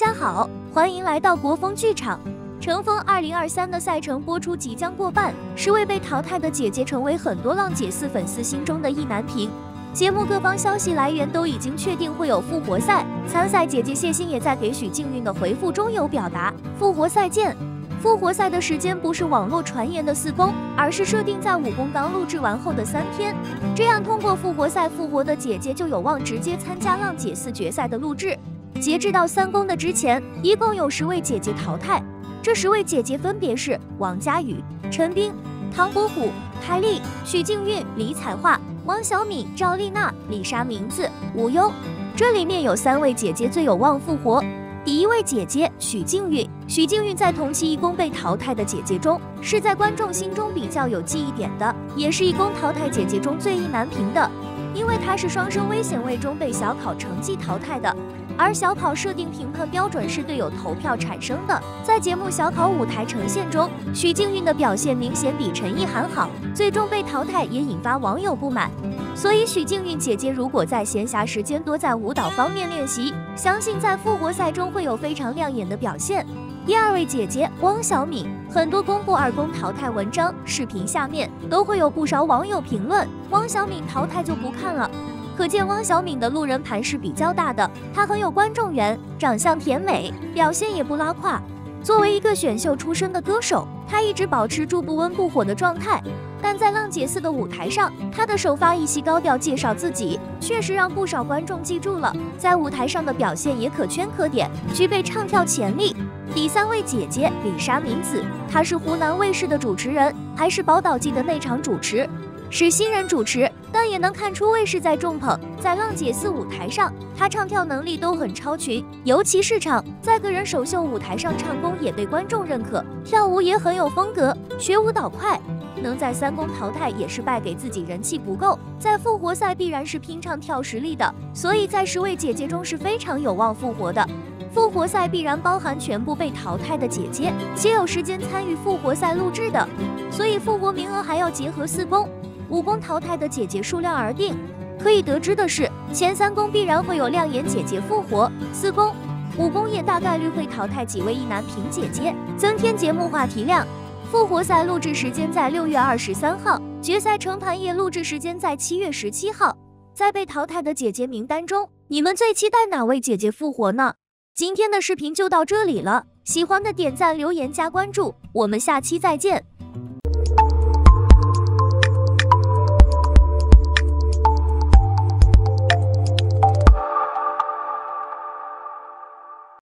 家好，欢迎来到国风剧场。乘风二零二三的赛程播出即将过半，十位被淘汰的姐姐成为很多浪姐四粉丝心中的意难平。节目各方消息来源都已经确定会有复活赛参赛，姐姐谢欣也在给许静韵的回复中有表达复活赛见。复活赛的时间不是网络传言的四公，而是设定在武功刚录制完后的三天。这样通过复活赛复活的姐姐就有望直接参加浪姐四决赛的录制。截至到三公的之前，一共有十位姐姐淘汰。这十位姐姐分别是王佳宇、陈冰、唐伯虎、凯丽、许静韵、李彩桦、王小敏、赵丽娜、李莎名字、无忧。这里面有三位姐姐最有望复活。第一位姐姐许静韵，许静韵在同期一公被淘汰的姐姐中，是在观众心中比较有记忆点的，也是一公淘汰姐姐中最意难平的，因为她是双生危险位中被小考成绩淘汰的。而小考设定评判标准是队友投票产生的，在节目小考舞台呈现中，许静韵的表现明显比陈意涵好，最终被淘汰也引发网友不满。所以许静韵姐姐如果在闲暇时间多在舞蹈方面练习，相信在复活赛中会有非常亮眼的表现。第二位姐姐汪小敏，很多公布二公淘汰文章、视频下面都会有不少网友评论，汪小敏淘汰就不看了。可见汪小敏的路人盘是比较大的，她很有观众缘，长相甜美，表现也不拉胯。作为一个选秀出身的歌手，她一直保持住不温不火的状态。但在浪姐四的舞台上，她的首发一袭高调介绍自己，确实让不少观众记住了。在舞台上的表现也可圈可点，具备唱跳潜力。第三位姐姐李莎明子，她是湖南卫视的主持人，还是《宝岛记》的内场主持。是新人主持，但也能看出卫视在重捧。在浪姐四舞台上，她唱跳能力都很超群，尤其是唱，在个人首秀舞台上唱功也被观众认可，跳舞也很有风格，学舞蹈快。能在三公淘汰也是败给自己人气不够，在复活赛必然是拼唱跳实力的，所以在十位姐姐中是非常有望复活的。复活赛必然包含全部被淘汰的姐姐，且有时间参与复活赛录制的，所以复活名额还要结合四公。五公淘汰的姐姐数量而定，可以得知的是，前三公必然会有亮眼姐姐复活，四公、五公也大概率会淘汰几位意难平姐姐，增添节目话题量。复活赛录制时间在六月二十三号，决赛成盘夜录制时间在七月十七号。在被淘汰的姐姐名单中，你们最期待哪位姐姐复活呢？今天的视频就到这里了，喜欢的点赞、留言、加关注，我们下期再见。